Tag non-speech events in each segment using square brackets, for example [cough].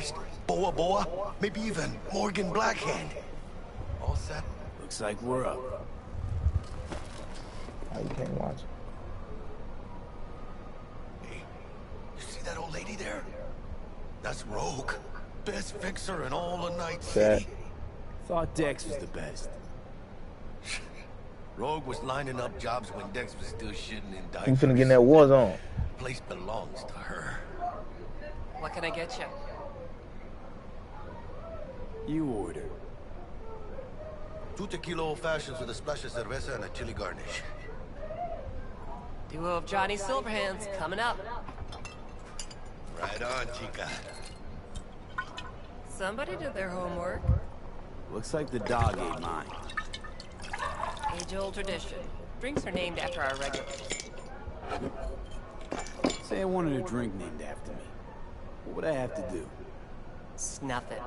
Forrest, Boa Boa, maybe even Morgan Blackhand. All set? Looks like we're up. Oh, you can't watch. Hey, you see that old lady there? That's Rogue. Best fixer in all the Night Sad. City. Thought Dex was the best. [laughs] Rogue was lining up jobs when Dex was still shitting in You diapers. finna get in that war zone. Place belongs to her. What can I get you? You order. Two tequila old fashions with a splash of cerveza and a chili garnish. Duo of Johnny Silverhands coming up. Right on, chica. Somebody did their homework. Looks like the dog ate mine. Age-old tradition. Drinks are named after our regulars. Say I wanted a drink named after me. What would I have to do? Snuff it.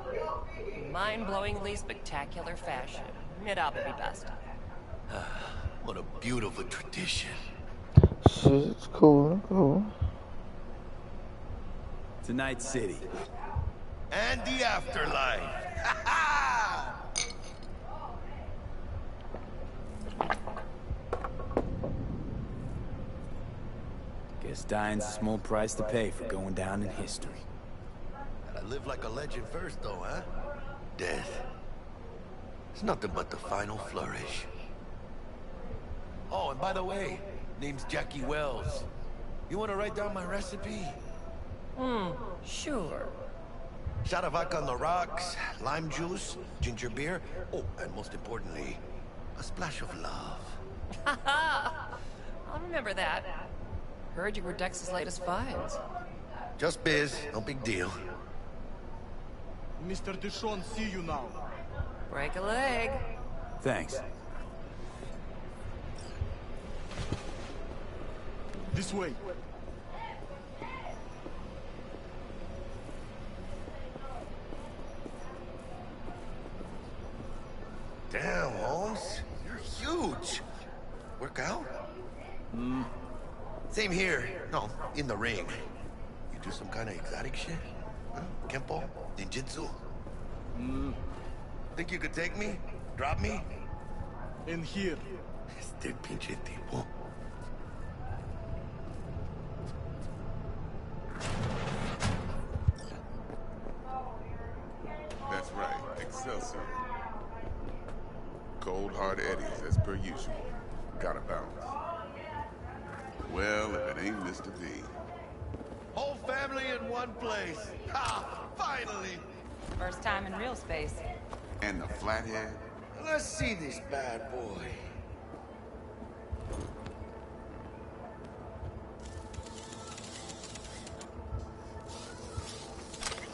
Mind-blowingly spectacular fashion. It ought to be best. Ah, what a beautiful tradition. Shit, it's cool, cool. Tonight City. And the afterlife. [laughs] Guess dying's a small price to pay for going down in history. Live like a legend first, though, huh? Death. It's nothing but the final flourish. Oh, and by the way, name's Jackie Wells. You wanna write down my recipe? Hmm, sure. Shot of vodka on the rocks, lime juice, ginger beer. Oh, and most importantly, a splash of love. Ha [laughs] ha! I'll remember that. Heard you were Dex's latest finds. Just biz, no big deal. Mr. DeShawn, see you now. Break a leg. Thanks. This way. Damn, Holmes. You're huge. Work out? Hmm. Same here. No, in the ring. You do some kind of exotic shit? Huh? Kempo? Ninjutsu? Hmm. Think you could take me? Drop me? In here. Este pinche tipo. That's right, Excelsior. Cold hard eddies as per usual. Gotta bounce. Well, if it ain't Mr. V. Whole family in one place. Ha! Finally! First time in real space. And the flathead? Let's see this bad boy.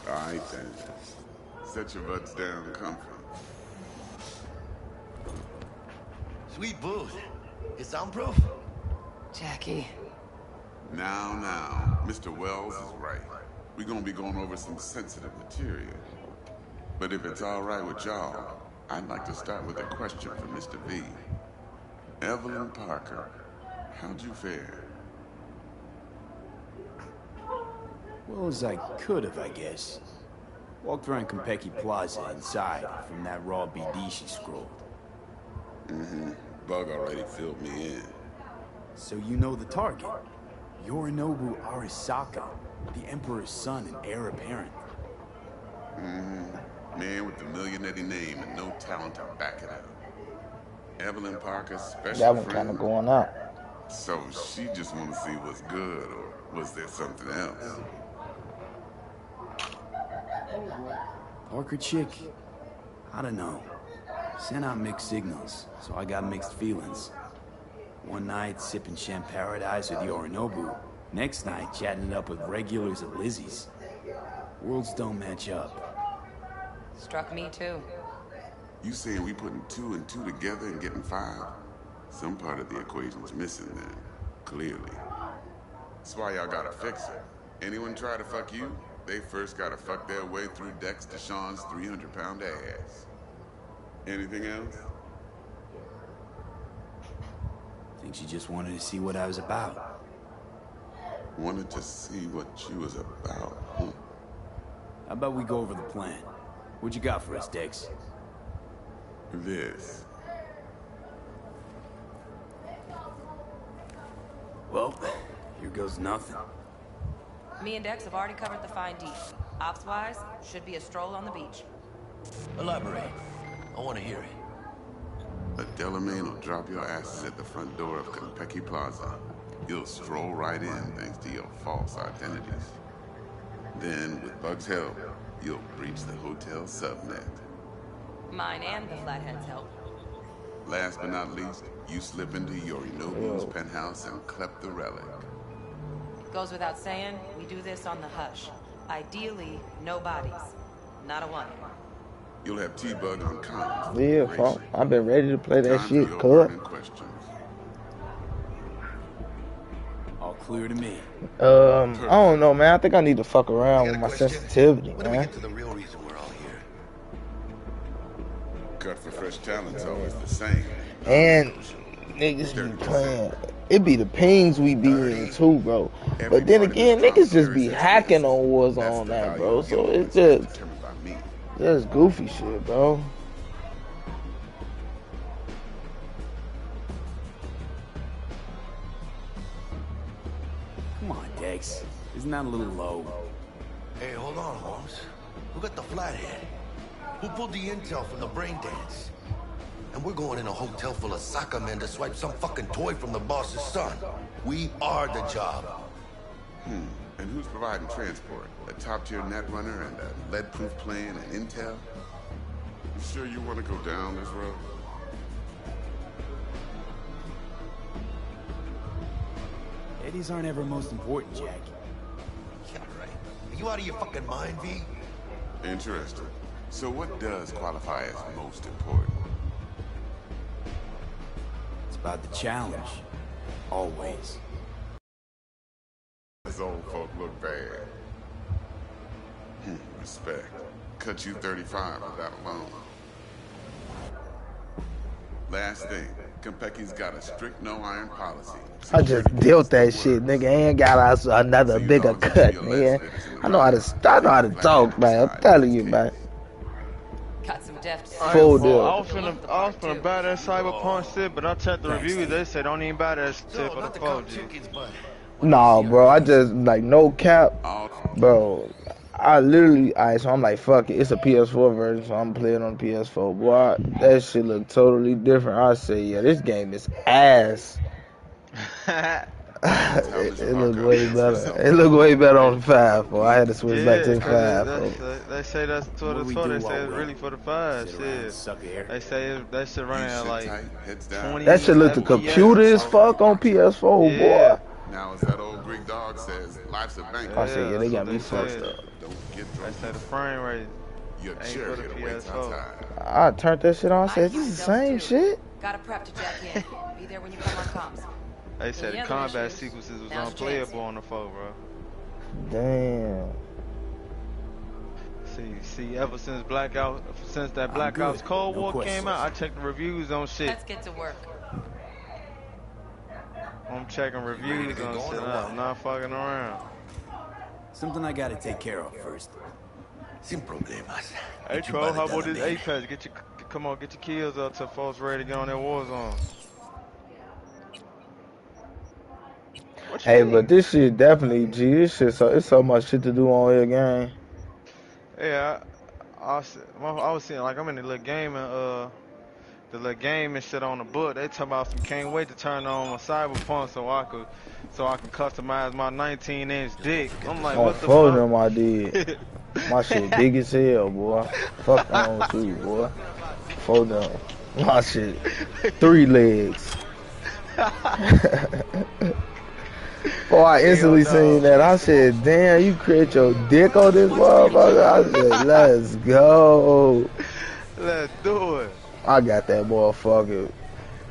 All right then. Set your butts down comfy. Sweet booth. It's soundproof? Jackie. Now, now, Mr. Wells is right. We're gonna be going over some sensitive material. But if it's all right with y'all, I'd like to start with a question for Mr. V. Evelyn Parker, how'd you fare? Well as I could have, I guess. Walked around Konpeki Plaza inside from that raw BD she scrolled. Mm-hmm. Bug already filled me in. So you know the target. Yorinobu Arasaka, the Emperor's son and heir apparent. Mm-hmm. Man with the millionaire name and no talent to back it up. Evelyn Parker's special That one friend. kind of going out. So she just want to see what's good, or was there something else? Parker chick? I don't know. Sent out mixed signals, so I got mixed feelings. One night, sipping Champ Paradise with Yorinobu. Next night, chatting it up with regulars at Lizzie's. Worlds don't match up. Struck me too. You saying we putting two and two together and getting five? Some part of the equation's missing then, clearly. That's why y'all gotta fix it. Anyone try to fuck you, they first gotta fuck their way through Dex Deshawn's 300 pound ass. Anything else? Think she just wanted to see what I was about. Wanted to see what she was about, huh? How about we go over the plan? What you got for us, Dex? This. Well, here goes nothing. Me and Dex have already covered the fine deep. Ops-wise, should be a stroll on the beach. Elaborate. I want to hear it. A Delamain will drop your asses at the front door of Konpeki Plaza. You'll stroll right in thanks to your false identities. Then, with Bug's help, you'll breach the hotel subnet. Mine and the Flathead's help. Last but not least, you slip into Yorinobu's oh. penthouse and clep the relic. It goes without saying, we do this on the hush. Ideally, no bodies. Not a one. You'll have T-Bug on comms. Yeah, fuck. I've been ready to play that Time shit, your cut. questions. All clear to me. Um, I don't know, man. I think I need to fuck around with my question? sensitivity, When do we man. get to the real reason we're all here? Cut for fresh talent's always the same. And niggas be playing. It be the pings we be in too, bro. But then again, niggas just be hacking on Warzone now, bro. So it's just, determined by me. just goofy shit, bro. Come on, Dex. Isn't that a little low? Hey, hold on, Holmes. Who got the flathead? Who pulled the intel from the brain dance? And we're going in a hotel full of soccer men to swipe some fucking toy from the boss's son. We are the job. Hmm. And who's providing transport? A top-tier net runner and a lead-proof plane and intel? You sure you want to go down this road? Eddies aren't ever most important, Jack. Yeah, right. Are you out of your fucking mind, V? Interesting. So what does qualify as most important? It's about the challenge. Always. This old folk look bad. Hmm, respect. Cut you 35 for that alone. Last thing, Konpeki's got a strict no-iron policy. I just dealt that shit, nigga. Ain't got us another bigger cut, man. I know how to, I know how to talk, man. I'm telling you, man. Got some deft Full deal. I was finna, I was finna buy that Cyberpunk shit, but I checked the reviews. They say don't even buy that shit for the 4G. Nah, bro. I just like no cap, bro. I literally, alright, so I'm like, fuck it. It's a PS4 version, so I'm playing on PS4. Boy, that shit look totally different. I say, yeah, this game is ass. [laughs] it, it look way [laughs] better. It look way better on the five, boy. I had to switch back to the five. that's, bro. they say that's for What the do four. They say it's really for the five. Sit around and Shit. suck. They say it, that shit running at like tight, 20 That shit look the computer as fuck on PS4, Yeah. boy. Now, as that old Greek dog says, life's a bank. I said, yeah, they got me they fucked up. Don't get They drunk. say the frame rate. Your ain't for chariot the awaits PS4. outside. I turned that shit on. I My said, this is the same too. shit. Gotta prep to jack in. Be there when you come on comms. They said the combat issues? sequences was unplayable on the phone, bro. Damn. See, see, ever since Blackout, since that I'm Black. Ops Cold War questions. came out, I checked the reviews on shit. Let's get to work. I'm checking reviews get on going shit. or I'm not fucking around. Something I gotta take care of first. Sin problemas. Hey, Get Troll, how about this Delamain. Apex? Get your, come on, get your kills up to folks ready to get on that war zone. Hey, mean? but this shit definitely, G. This shit, so it's so much shit to do on here, gang. Yeah, I, I, was, I was seeing like I'm in the little game and uh, the little game and shit on the book. They talking about some can't wait to turn on my cyberpunk so I could, so I can customize my 19 inch dick. I'm like, On what the fuck? them I did. My shit big as hell, boy. Fuck on with you, boy. Four them. My shit, three legs. [laughs] Boy, I instantly Hell no. seen that. I said, damn, you create your dick on this motherfucker. I said, let's go. Let's do it. I got that motherfucker.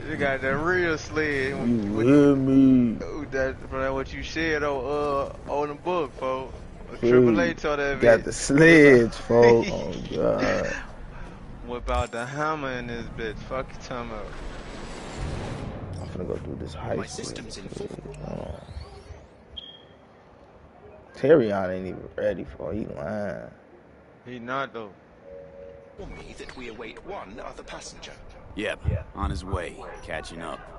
You got that real sled. You with- hear me? that from that what you said on uh on the book, folks. Dude, Triple A told that Got bitch, the sledge, [laughs] folks. Oh, God. whip out the hammer in this bitch. Fuck you talking about. I'm finna go do this heist. My system's in full. Oh. Terrion ain't even ready for. He lying. He not though. Me that we await one other passenger. Yep, on his way, catching up.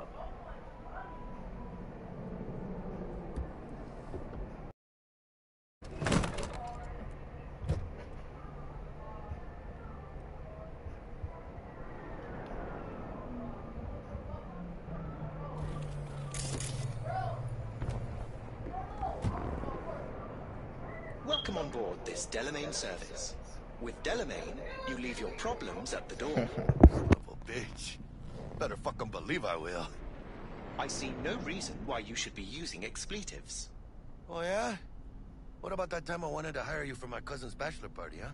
I see no reason why you should be using expletives. Oh, yeah? What about that time I wanted to hire you for my cousin's bachelor party, huh?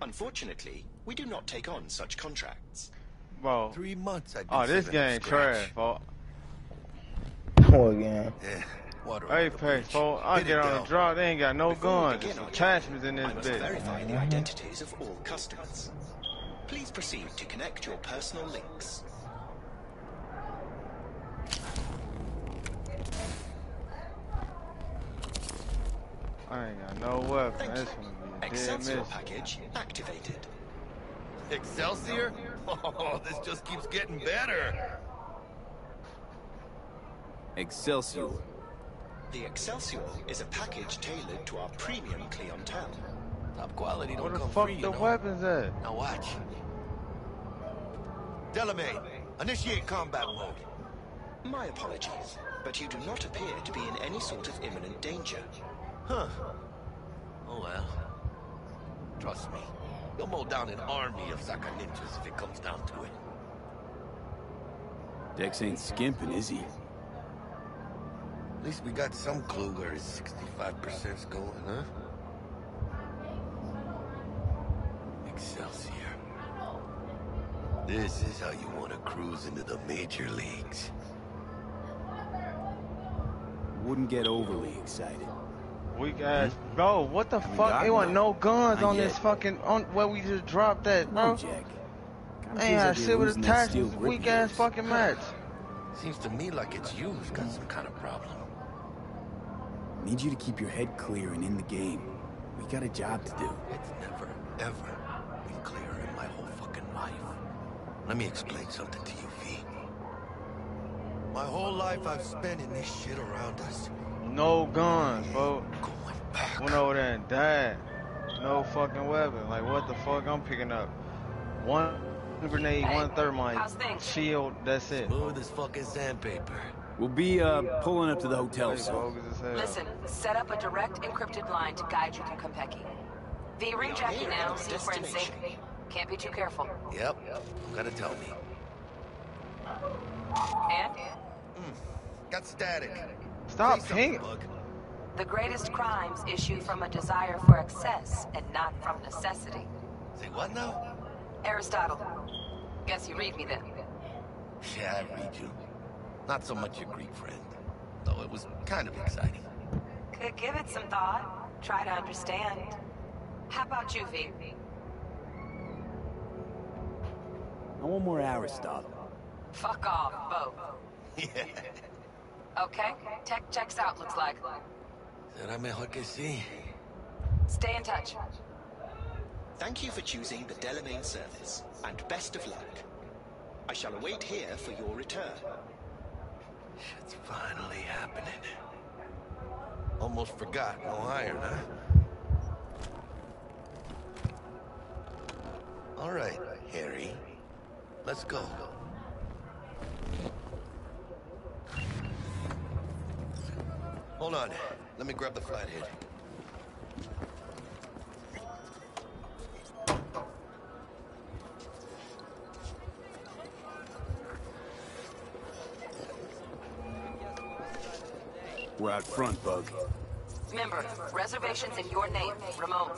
Unfortunately, we do not take on such contracts. Well, Three months I'd Oh, this saving game trash, folks. Come again. Yeah, water Hey, under the Pace, bridge. I get on down. the drop. They ain't got no Before guns. begin There's attachments in I this must bitch. verify the identities of all customers. Please proceed to connect your personal links. I ain't got no weapon. Thank That's you. gonna be a dead Excelsior package activated. Excelsior? Oh, this just keeps getting better. Excelsior. The Excelsior is a package tailored to our premium clientele. Top quality don't Where the come fuck free, you the know? weapons at? Now watch. Delamain, initiate combat mode. My apologies, but you do not appear to be in any sort of imminent danger. Huh. Oh well. Trust me. You'll mow down an army of Saka ninjas if it comes down to it. Dex ain't skimping, is he? At least we got some clue where his 65%'s going, huh? Excelsior. This is how you want to cruise into the major leagues. Wouldn't get overly excited. Weak ass, mm-hmm. bro. What the We fuck? got There wasn't no guns Not on this fucking on where we just dropped that, No, bro. Jack. Kinda I feels ain't had shit with losing that steel attachments. grip weak ass fucking match. Seems to me like it's you who's got some kind of problem. Need you to keep your head clear and in the game. We got a job to do. It's never, ever been clearer in my whole fucking life. Let me explain something to you, V. My whole life I've spent in this shit around us. No guns, bro. Going. Went over there and died. No fucking weapon. Like what the fuck I'm picking up? One grenade, Hey, one thermite, shield. That's it. Smooth as fucking sandpaper. We'll be, uh, pulling up to the hotel Hey, soon. bogus as hell. Listen, set up a direct encrypted line to guide you through Konpeki. V, ring Jackie now, see if we're in sync. Can't be too careful. Yep. You Gotta tell me. And Got static. Stop Say something, the greatest crimes issue from a desire for excess and not from necessity. Say what now? Aristotle. Guess you read me then. Yeah, I read you. Not so much your Greek friend. Though it was kind of exciting. Could give it some thought. Try to understand. How about you, V? I want more Aristotle. Fuck off, both. [laughs] Yeah. Okay, tech checks out, looks like. Será mejor que sí. Stay in touch. Thank you for choosing the Delamain service, and best of luck. I shall await here for your return. Shit's finally happening. Almost forgot. No iron, huh? All right, Harry. Let's go. Hold on. Let me grab the flathead. We're out front, Bug. Remember, reservations in your name, Ramon.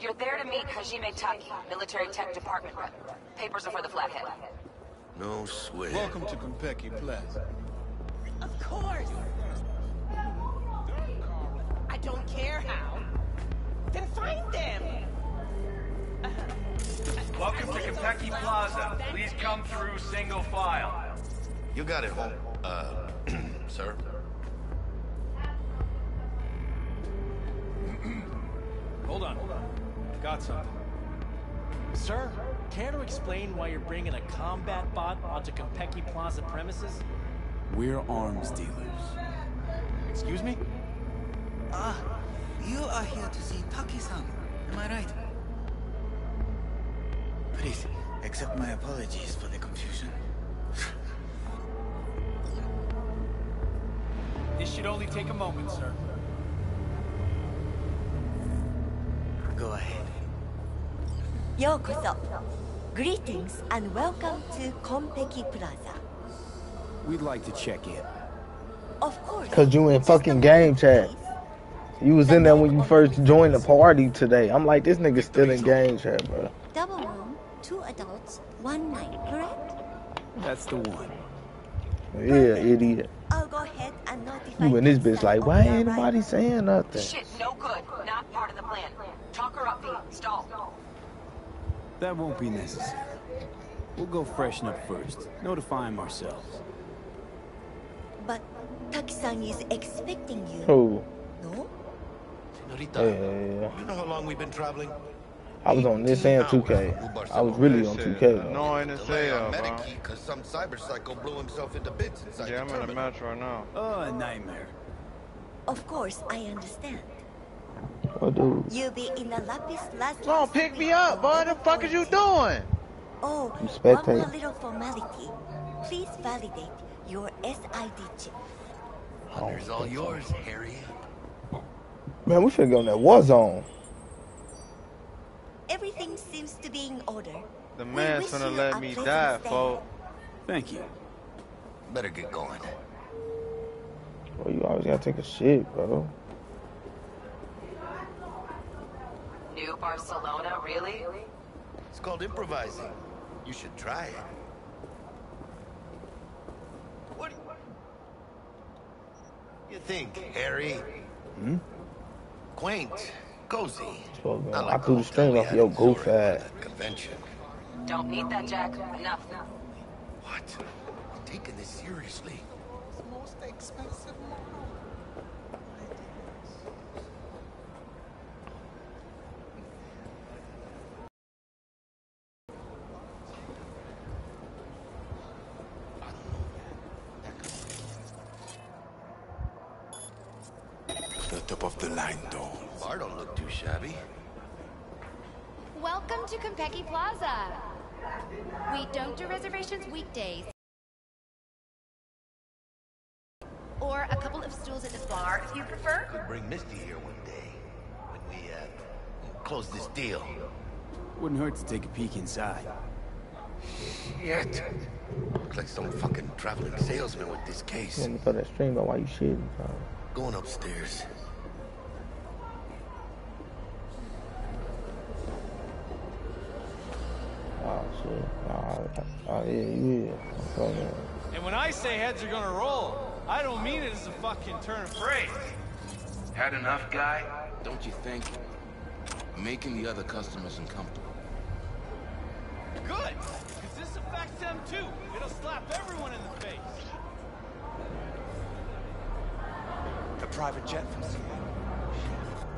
You're there to meet Hajime Taki, military tech department rep. Papers are for the flathead. No sweat. Welcome to Konpeki Plaza. Don't care how. Then find them. Welcome to Konpeki Plaza. Please come through single file. You got it, home. Uh, [clears throat] sir. [clears throat] Hold on. Got got something. Sir, care to explain why you're bringing a combat bot onto Konpeki Plaza premises? We're arms dealers. Excuse me? Ah, you are here to see Taki-san, am I right? Please, accept my apologies for the confusion. This should only take a moment, sir. Go ahead. Yokoso. Greetings and welcome to Konpeki Plaza. We'd like to check in. Of course. Cause you in fucking game chat. You was in there when you first joined the party today. I'm like, this nigga still in game chat, bro. Double room, two adults, one night, correct? That's the one. Yeah, idiot. I'll go ahead and notify You and this bitch like, why ain't nobody saying nothing? Shit, no good. Not part of the plan. Talk her up, V. Stall. That won't be necessary. We'll go freshen up first. Notify him ourselves. But Taki-san is expecting you. Who? No? Senorita, Yeah. you know how long we've been traveling? I was on this and 2K. I was really on 2K. though. Annoying as hell, bro. Because some cyber psycho blew himself into bits inside Yeah, the I'm in a match right now. Oh, a nightmare. Of course, I understand. What dude? You'll be in the Lapis Lazuli. Come on, pick me up, boy. The fuck is you doing? Oh, You one spectate. more little formality. Please validate your SID chip. Honor's all yours, Harry. Man, we should go in that war zone. Everything seems to be in order. The man's gonna let me die, stay. folks. Thank you. Better get going. Bro, you always gotta take a shit, bro. New Barcelona, really? It's called improvising. You should try it. What do you think, Harry? Hmm? Quaint, cozy. So, man, I like threw the string off your goof ass. convention. Don't need that, Jack. Enough. What? I'm taking this seriously. Most expensive The top of the line, though. Bar don't look too shabby. Welcome to Konpeki Plaza. We don't do reservations weekdays. Or a couple of stools at the bar if you prefer. Could bring Misty here one day when we uh, close this deal. Wouldn't to take a peek inside. Shit. Looks like some fucking traveling salesman with this case. You want me throw that string on while you shitting, bro. Going upstairs. Oh, shit. Oh, oh yeah, yeah. Okay, man. And when I say heads are gonna roll, I don't mean it as a fucking turn of phrase. Had enough, guy? Don't you think? Making the other customers uncomfortable. Good, because this affects them too. It'll slap everyone in the face. A private jet from Seattle.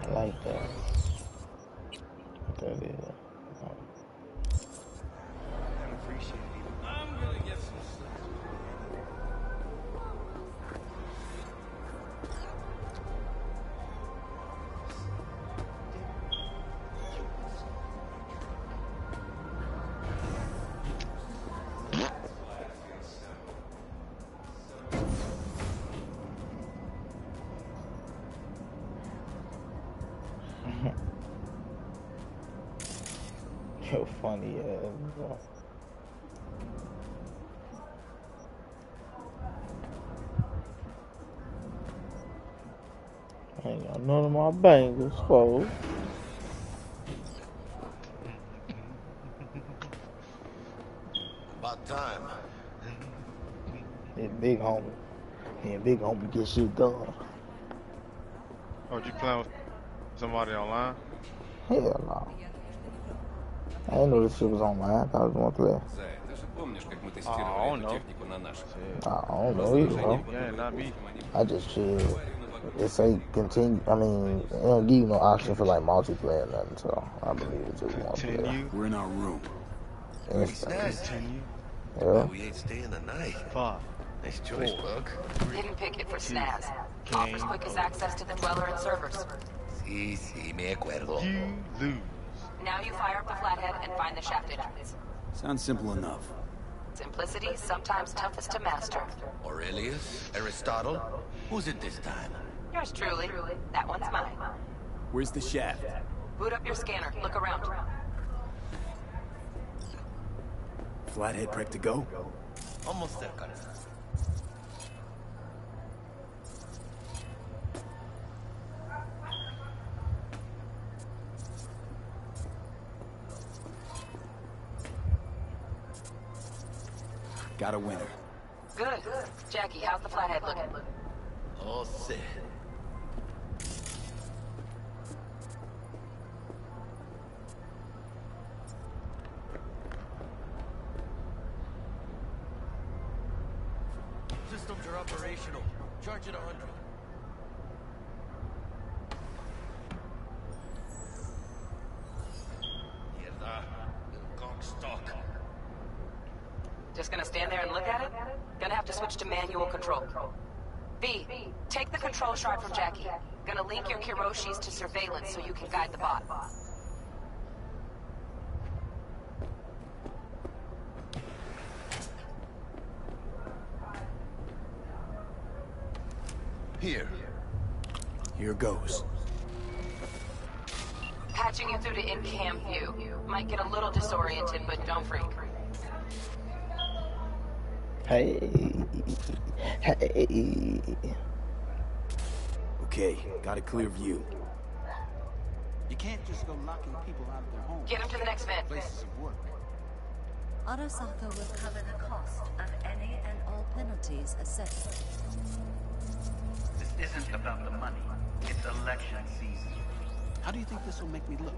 I like that. What that is. I'm my bangles, folks. About time. Yeah, big homie. Yeah, big homie get shit done. Oh, you playing with somebody online? Hell no. I didn't know this shit was online. I thought it was one play. Ты же помнишь, как мы Oh, тестировали I don't эту know. технику на наших? I don't know either, bro. Yeah, not me. I just chill. It say continue. I mean, it don't give you no option for like multiplayer or nothing. So I believe it's just one player. Continue. We're in our room. Instantly. Continue. Yeah. We ain't staying the night. Five. Nice choice, Bug. Hidden picket for Snaz. Offers quickest access to the Dweller and servers. Sí, sí, me acuerdo. You lose. Now you fire up the flathead and find the shaft entrance. Sounds simple enough. Simplicity, sometimes toughest to master. Aurelius? Aristotle? Who's it this time? Yours truly. That one's mine. Where's the shaft? Boot up your scanner. Look around. Flathead prep to go? Almost there, Carter. Got a winner. Good. Jackie, how's the flathead looking? All set. Hey. Hey. Okay, got a clear view. You can't just go locking people out of their homes. Get them to the next vent. Places of work. Arasaka will cover the cost of any and all penalties assessed. This isn't about the money. It's election season. How do you think this will make me look?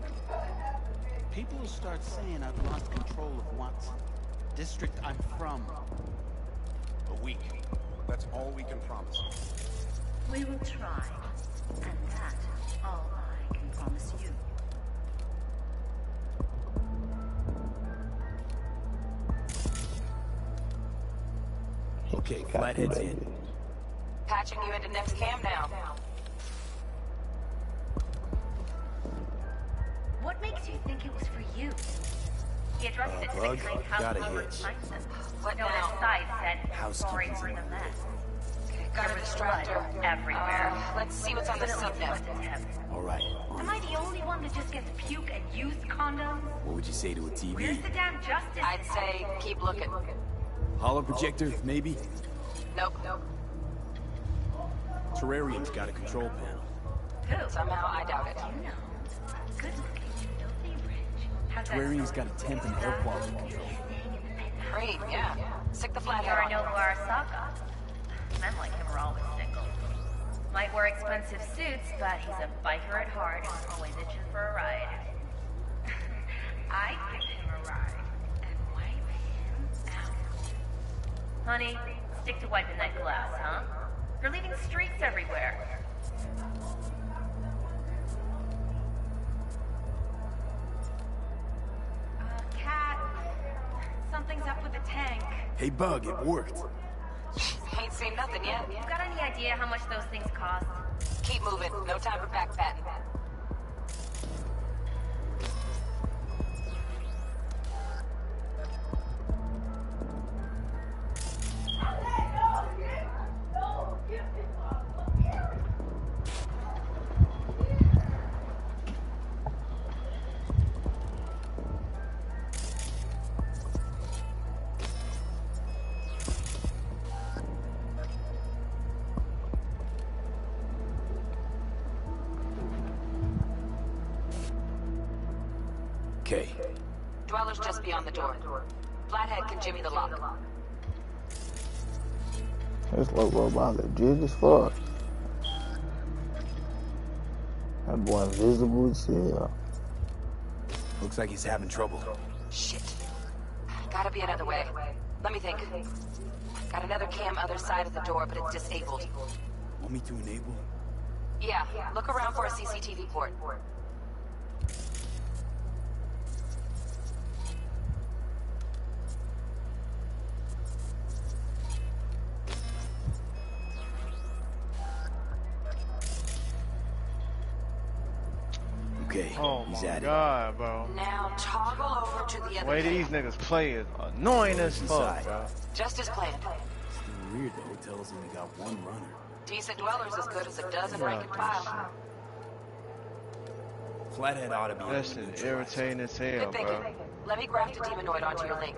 People will start saying I've lost control of Watson. District I'm from. A week. That's all we can promise. We will try, and that's all I can promise you. Okay, Flathead's in. Patching you into next cam now. What makes you think it was for you? He addressed it Uh, Bug, strictly got a how hitch. What No now? side said Housekeeping's sorry in for the mess. Got a There was distractor. everywhere. Uh, let's see what's on the But it seat was now. wasn't him. All right, Am I the only one that just gets puke and used condoms? what would you say to a Where's TV? the damn justice? I'd say keep looking. Holo projector, maybe? Nope. Nope. Terrarium's got a control panel. Who? Somehow I doubt it. You know, good looking, filthy rich. How's that Terrarium's sound? got a temp and air quality control. Great, yeah. Stick the flathead on. Nobu Arasaka. Men like him are always single. Might wear expensive suits, but he's a biker at heart, always itching for a ride. [laughs] I give him a ride and wipe him out. Honey, stick to wiping that glass, huh? You're leaving streaks something's up with the tank. Hey, Bug, it worked. Ain't seen nothing yet. You got any idea how much those things cost? Keep moving. No time for back This little robot legit as fuck. That boy invisible as hell. looks like he's having trouble. Shit. Gotta be another way. Let me think. Got another cam other side of the door, but it's disabled. Want me to enable? Yeah, look around for a CCTV port. Okay, Oh he's my at god, bro. Now toggle over to the The other way these cam. niggas play is annoying as fuck, Inside. bro. Just as planned. it. Still weird the hotel's only got one runner. Decent dwellers as good as a dozen Yeah. rank and file. Flathead ought to be That shit irritating as hell, Good thinking. bro. Let me graft a demonoid onto your link.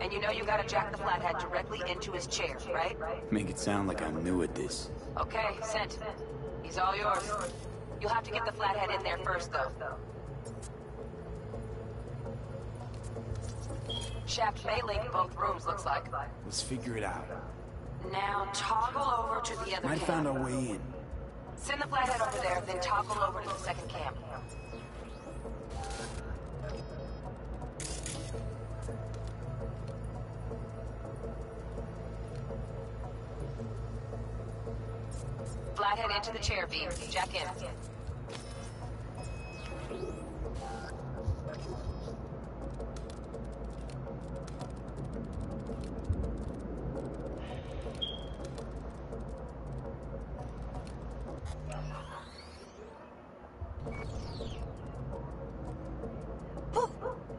And you know you gotta jack the flathead directly into his chair, right? Make it sound like I'm new at this. Okay, sent. He's all yours. You'll have to get the flathead in there first, though. Shaft may link both rooms, looks like. Let's figure it out. Now toggle over to the other Might cam. found our way in. Send the flathead over there, then toggle over to the second cam. Flathead into the chair, V. Jack in.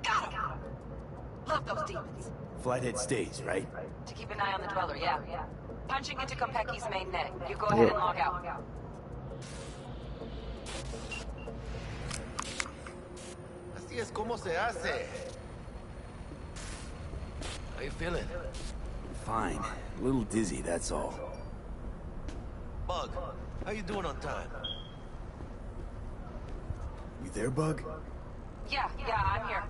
Got him. Love those demons. Flathead stays, right? To keep an eye on the dweller, yeah. Punching into Konpeki's main net. You go ahead and log out. Así es como se hace. How you feeling? Fine. A little dizzy, that's all. Bug, how you doing on time? You there, Bug? Yeah, yeah, I'm here.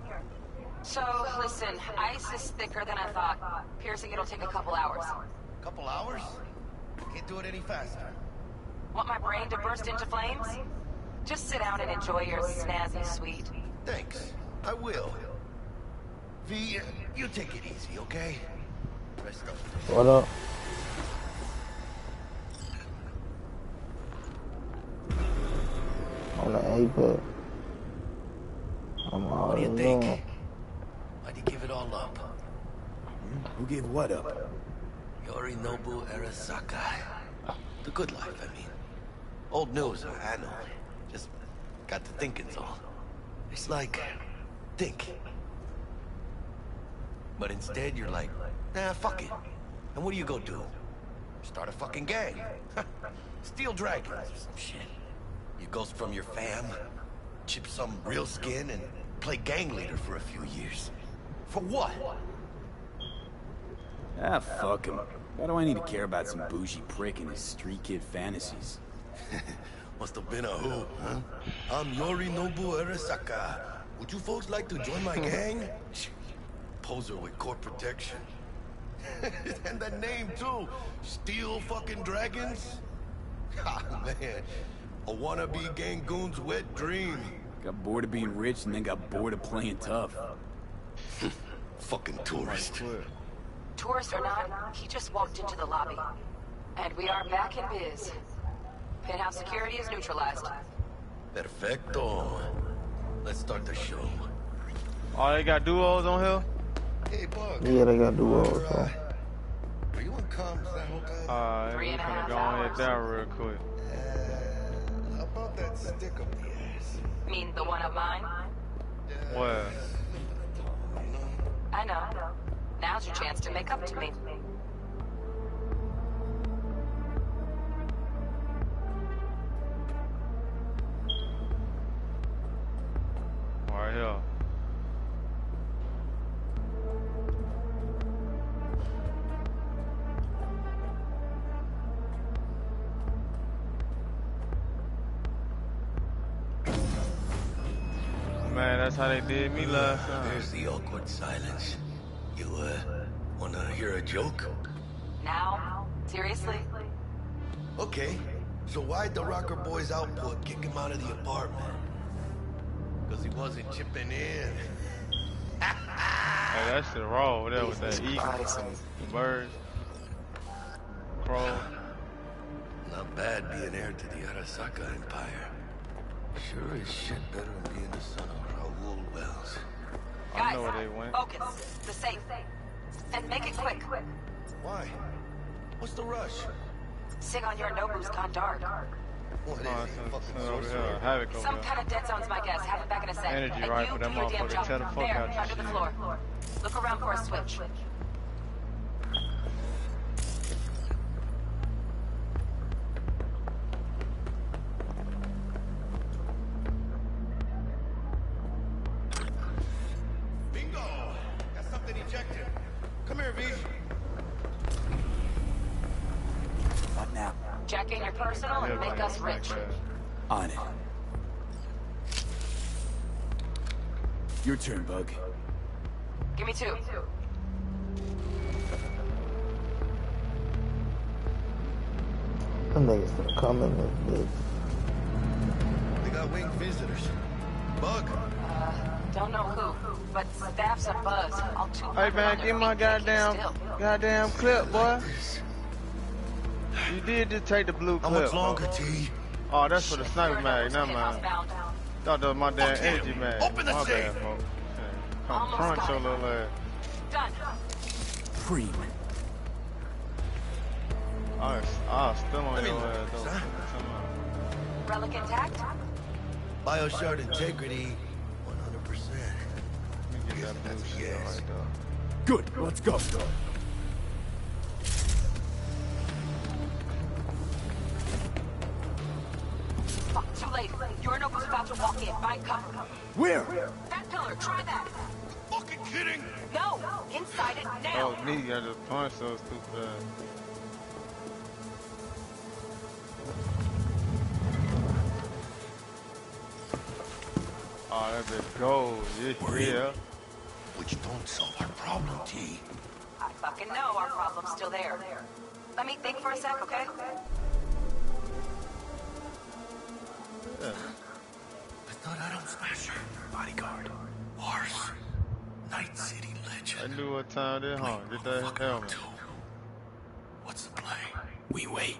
So, listen, ice is thicker than I thought. Piercing it'll take a couple hours. Couple hours? Can't do it any faster. Want my brain to burst into flames? Just sit down and enjoy your snazzy suite. Thanks. I will. V, you take it easy, okay? Rest up. What up? On the A-put. I'm all What do you think? Why'd you give it all up? Hmm? Who gave what up? Yorinobu Arasaka. The good life, I mean. Old news, I know. Just got to thinking's all. It's like, think. But instead, you're like, nah, fuck it. And what do you go do? Start a fucking gang. [laughs] Steal dragons or some shit. You ghost from your fam, chip some real skin, and play gang leader for a few years. For what? Ah, fuck him. Why do I need to care about some bougie prick and his street kid fantasies? [laughs] Must have been a who, huh? I'm Yorinobu Arasaka. Would you folks like to join my [laughs] gang? Poser with court protection. [laughs] and that name too. Steel fucking dragons? Ah, man. A wannabe Gangoon's wet dream. Got bored of being rich and then got bored of playing tough. Fucking tourist. Tourist or not, he just walked into the lobby. And we are back in biz. Penthouse security is neutralized. Perfecto. Let's start the show. Oh, they got duos on here? Hey, Bug. Yeah, they got duos. So. Are you in comms that whole time? Alright, Three we and a finna go and hit that real quick. Uh, how about that stick up the ass? Mean the one of mine? What? I know. Now's your chance to make up to me. Right here. Man, that's how they did me last time. There's the awkward silence. You, uh, wanna hear a joke? Now? Seriously? Okay, so why'd the Rocker Boys output kick him out of the apartment? Because he wasn't chipping in. Hey, that shit raw over there with that eagle, the birds, crow. Not bad being heir to the Arasaka Empire. Sure as shit better than being the son of Raoul Wells. I know where they went. Focus. The safe. And make it quick. Why? What's the rush? Sigon Yorinobu's gone dark. What is Oh, uh, he, fucking it's over here. sorcerer? Havoc over Some kind of dead zone's my guess. Have it back in a sec. Energy and rifle, you that do your damn motherfucker job. tear the fuck there, out under the floor. Look around for a switch. Now? Jack in your personal and make us rich. On it. Your turn, Bug. Give me two. Them niggas gonna come in this. They got winged visitors. Bug. Uh, don't know who, but staff's a buzz. All two Hey man, give my goddamn goddamn clip, boy. You did just take the blue How clip. much bro. longer, T? Oh, that's for the sniper mag. Never mind. Thought that was my damn Fuck him. energy mag. Open the my safe. bad, folks. Come crunch your little ass. Done. Preem. I was, I still on your look, ass though. Relic intact? Bioshard integrity, 100%. Let me get that blue shit yes. right there. Good, let's go. Fuck, too late. Yorinobu's about to walk in. Find cover. Where? That pillar, try that. Fucking kidding! No, inside it now. was me. I just punched those stupid ass. Oh, that bitch gold. Yeah, yeah. Which don't solve our problem, T. I fucking know our problem's still there. Let me think for a sec, okay? Yeah. I thought Adam Smasher. Bodyguard. Horse. Night City Legend. I legend. knew what time it is, huh? Get that helmet. What's the play? We wait.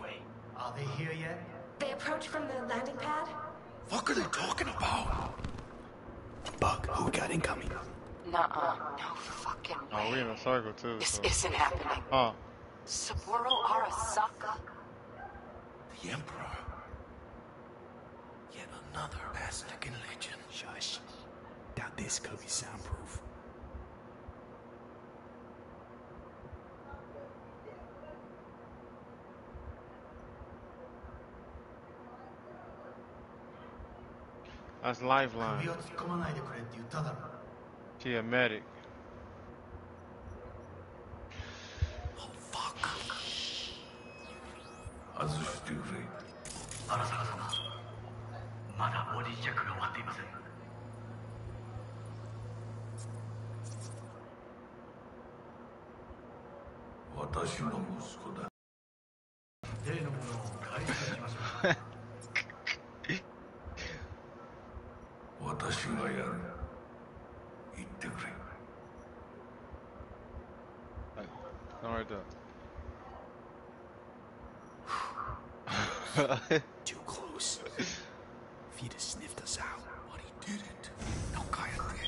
Are they here yet? They approach from the landing pad? Fuck are they talking about? Bug, who we got incoming? Nuh-uh. No fucking Oh, we in a circle too. This So. isn't happening. Huh? Saburo Arasaka? The Emperor another Aztecan legend. Shush. Doubt this could be soundproof. That's lifeline. She a medic. Oh fuck. As That's stupid. まだボディチェックが終わっていません私の息子だ。例のものを返してきましょう私がやる。言ってくれ。There. Too close. If he'd have sniffed us out. But he didn't. No cállate.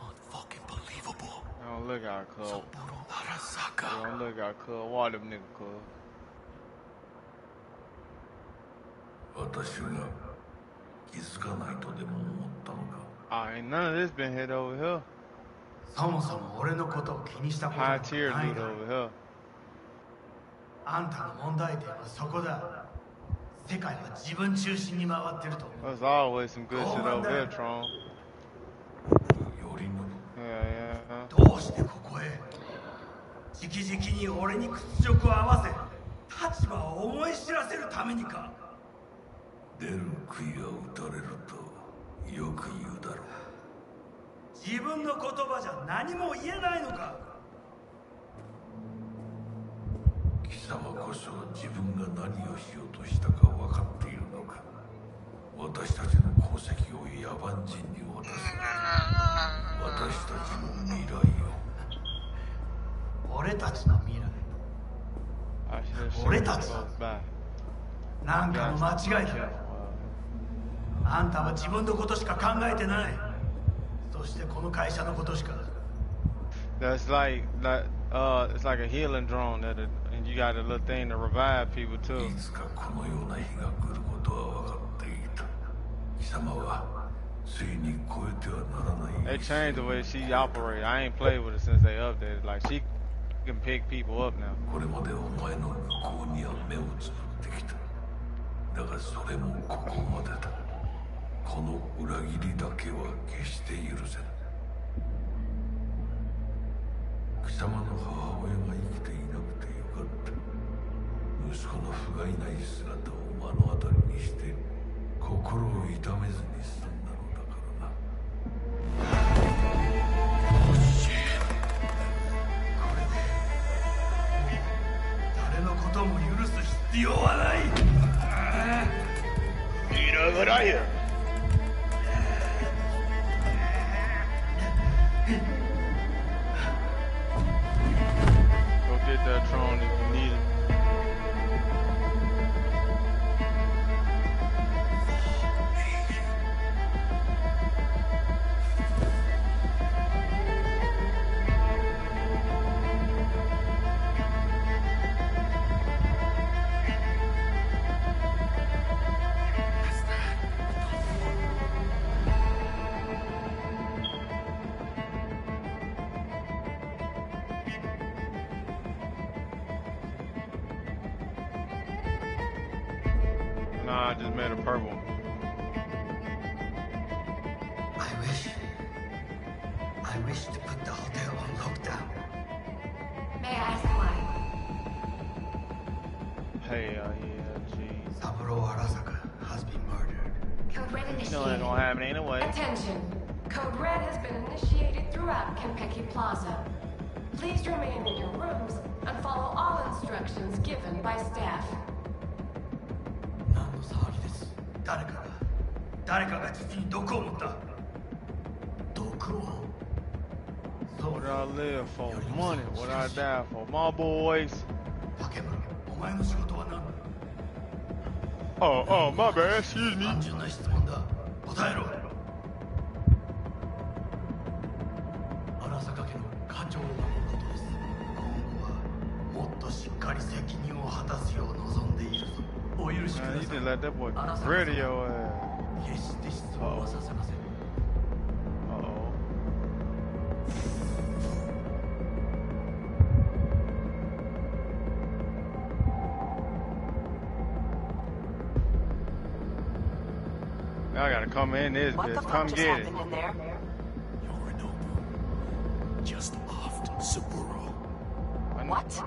Unfucking believable. Don't look out, cuz. Saburo Arasaka. Don't look out, cuz. Why them nigga, cuz? 私が気づかないとでも思ったのか Ah, ain't none of this been hit over here. そもそも俺のことを気にしたことな High んか tier ない dude だろ over here. あんたの問題点はそこだ。世界は自分中心に回ってると。There's always some good shit over here, Tron. よりの Yeah, yeah. どうしてここへ？直々に俺に屈辱を合わせ立場を思い知らせるためにか。出る杭が打たれるとよく言うだろう。自分の言葉じゃ何も言えないのか貴様こそ自分が何をしようとしたか分かっているのか。私たちの功績を野蛮人に渡す私たちの未来を。たちの未来。俺たち.なんかの間違いだ。よあんたは自分のことしか考えてない。そしてこの会社のことしか。That's like that. Uh, it's like a healing drone that, it, you got a little thing to revive people too. They changed the way she operates. I ain't played with her since they updated. Like she can pick people up now. って息子の不甲斐ない姿を目の当たりにして心を痛めずに済んだのだからな。これで誰のことも許す必要はない。見ながらや that if Excuse me. 単純な質問だ。答えろ。荒坂家の課長を守ることです。今後はもっとしっかり責任を果たすよう望んでいる。ぞお許しく Man, ださい。Your ass. 決して質問はさせません come in this What the bitch. fuck Come just get it. happened in there? just off Saburo What?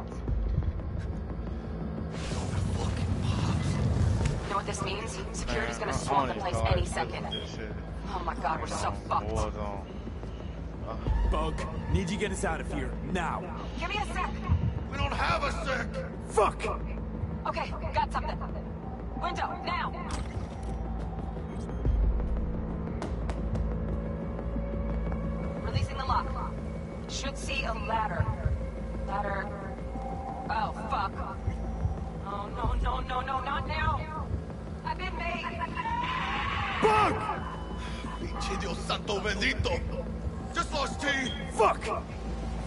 You know what this means? Security's gonna Man, swarm the place any second. know this shit. Oh my god, we're so fucked. War zone. Uh. Bug, need you get us out of here, now. Give me a sec. We don't have a sec. Fuck! Okay, got something. Window, now! Should see a ladder. Ladder. Oh, fuck. Oh, no, no, no, no, not now! I've been made! Bug! Pinche Dios santo bendito. Just lost T. Fuck!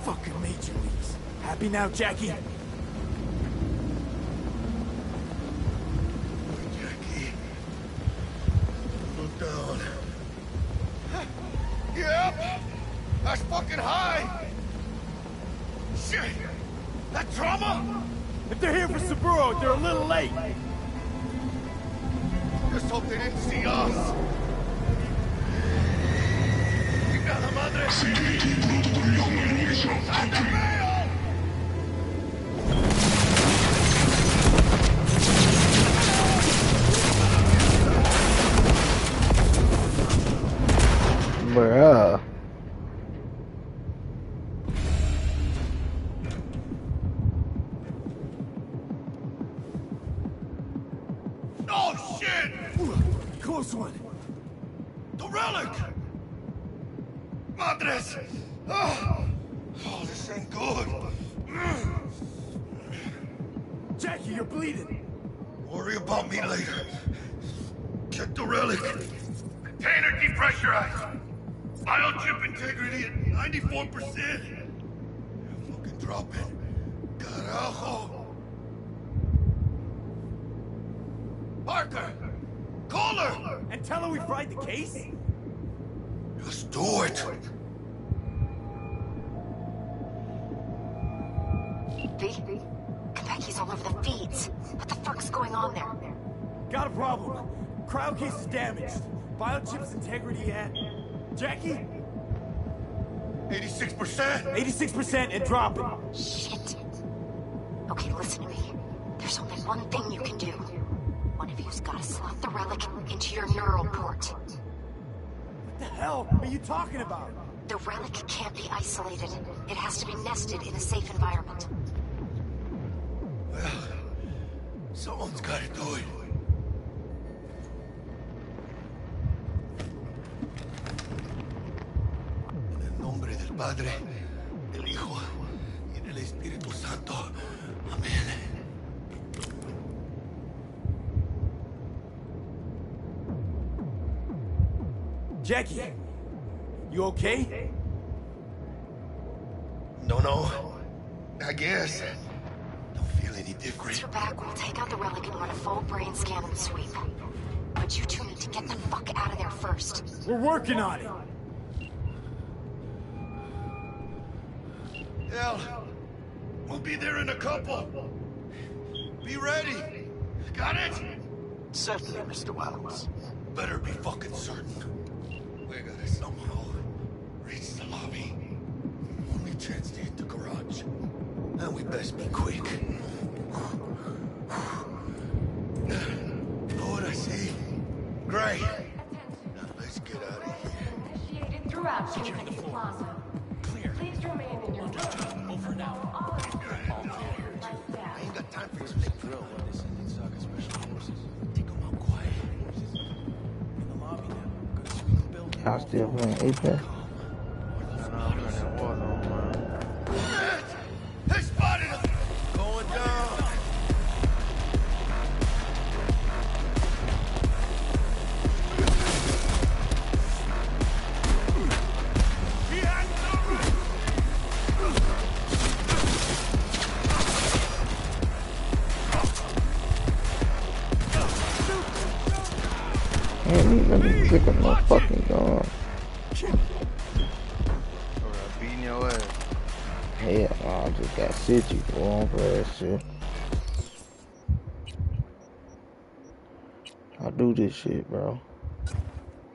Fucking major leagues. Happy now, Jackie? Jackie. V? Konpeki's all over the feeds. What the fuck's going on there? Got a problem. Cryo case is damaged. Biochip's integrity at... Jackie? 86%? 86% and dropping. Shit. Okay, listen to me. There's only one thing you can do. One of you's gotta slot the relic into your neural port. What the hell are you talking about? The relic can't be isolated. It has to be nested in a safe environment. Someone's gotta do it. En el nombre del Padre, del Hijo y del Espíritu Santo. Amén. Jackie, you okay? No, no. I guess. Don't Once different. you're back, we'll take out the relic and run a full brain scan and sweep. But you two need to get the fuck out of there first. We're working on it. Hell, we'll be there in a couple. Be ready. Got it? Certainly, Mr. Wells. Better be fucking certain. We gotta somehow reach the lobby. Only chance to hit the garage. And we best be quick. Know what I see? Great. Now let's get out of here. Initiated throughout Konpeki Plaza. Clear. Please remain in your room. Over now. All I ain't got time for your lick drill. This is Saga Special Forces. Take them out quiet. In the lobby now. Go sweep the building. Y'all still playing Apex?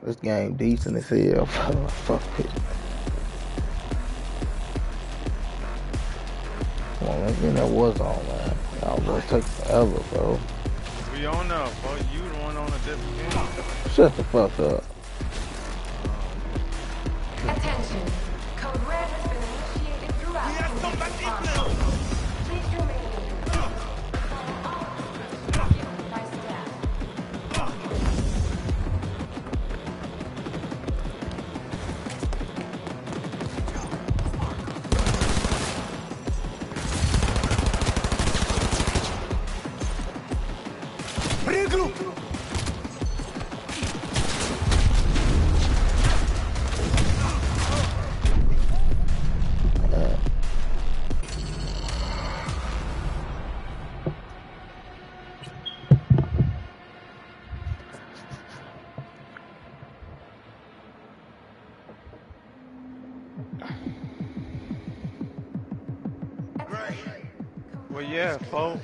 This game decent as hell, [laughs] bro. Fuck it. Come on, let's get that was on, man. Y'all gonna take forever, bro. We on now, bro. You the one on a different game. Shut the fuck up. Attention. Code Red has been initiated throughout Konpeki Plaza. Please yeah, folks.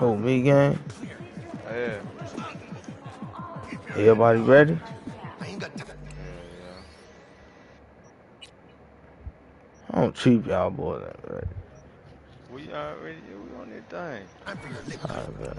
Oh, me gang? Yeah. Everybody ready? I don't cheap y'all boys ain't ready. We already, we on that thing. Alright, bet.